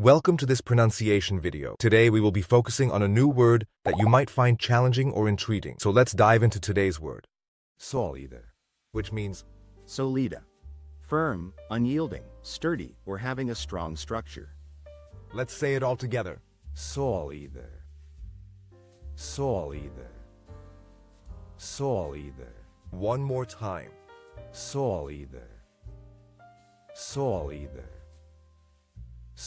Welcome to this pronunciation video. Today we will be focusing on a new word that you might find challenging or intriguing. So let's dive into today's word, Sólida. which means Solida. Firm, unyielding, sturdy, or having a strong structure. let's say it all together. Sólida. Sólida. Sólida. One more time. Sólida. Sólida.